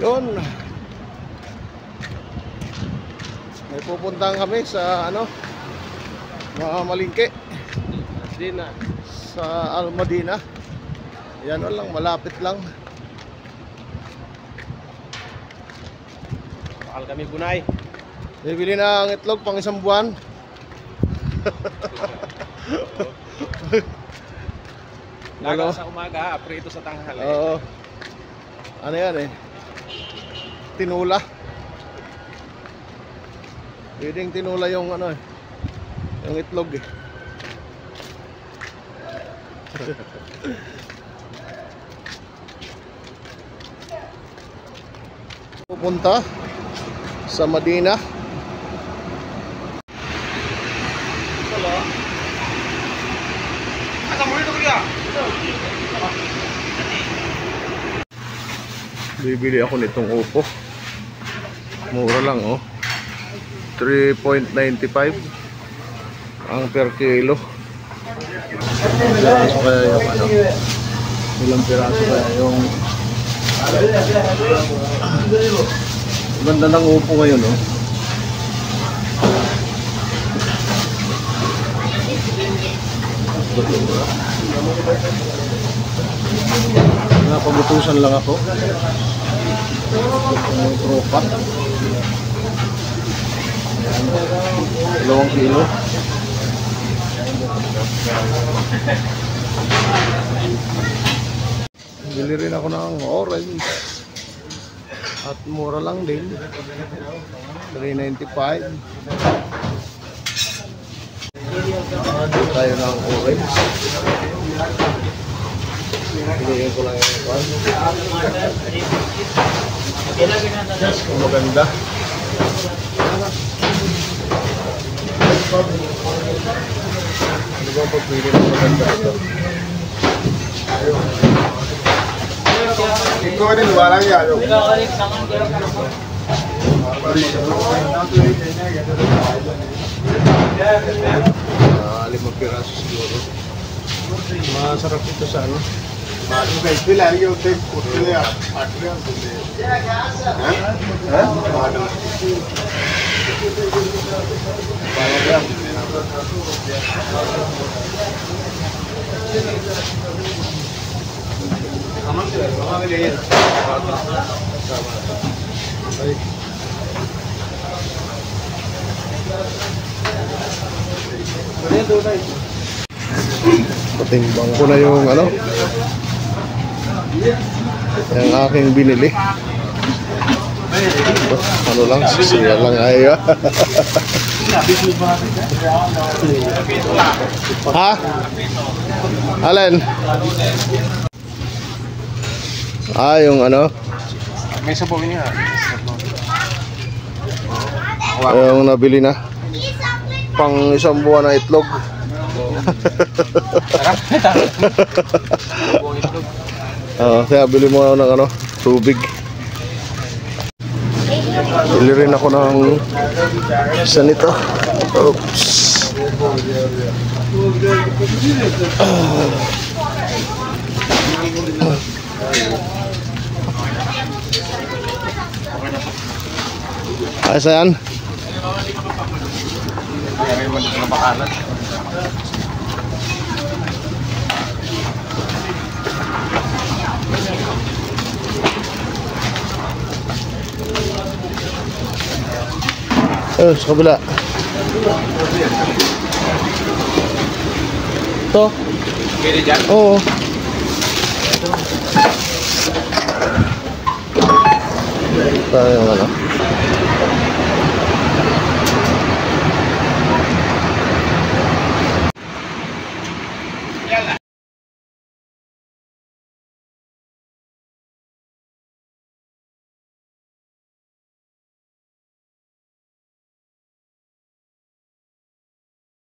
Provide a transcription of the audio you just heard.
Yun. May pupuntahan kami sa ano, mga malingke Di na. sa Almadina. Yan lang, malapit lang. Bakal kami bunay. Bibili na ang itlog pang isang buwan. Laga Ano? sa umaga, aprito sa tanghali. Oo. Ano yan eh? Tinula. Pwedeng tinula yung ano eh. Yung itlog eh. Pupunta sa Madina. Bibili ako nitong upo. Mura lang oh. 3.95 ang per kilo. Piraso kaya yung ano? Ilang piraso kaya yung Ganda ng upo ngayon oh. Napagutusan lang ako. Yung tropa. Dalawang kilo. Bili rin ako ng orange. At mura lang din. 3.95. Ito tayo ng orange. Piliin ko lang yung kwan. Kung maganda. Ano ba pagpili ng maganda ito? Ikaw din, walang yalo. Ah, limang piraso siguro. Masarap ito sa ano? मालूम का इसलिए ला रही है उससे उसके लिए आठ रुपया देते हैं मालूम Patimbang ko na yung ano? Yung aking binili. Ano lang, sisiya lang ay. ha? Alin? Ah, yung ano? May sabaw niya. Yung nabili na. Pang isang buwan na itlog. Oo, kaya bili mo ako ng ano, tubig. Bili rin ako ng isa nito. Oops. Ayos na yan. Eh, sa kabila. Ito. Pwede dyan? Oo. Tayo ano.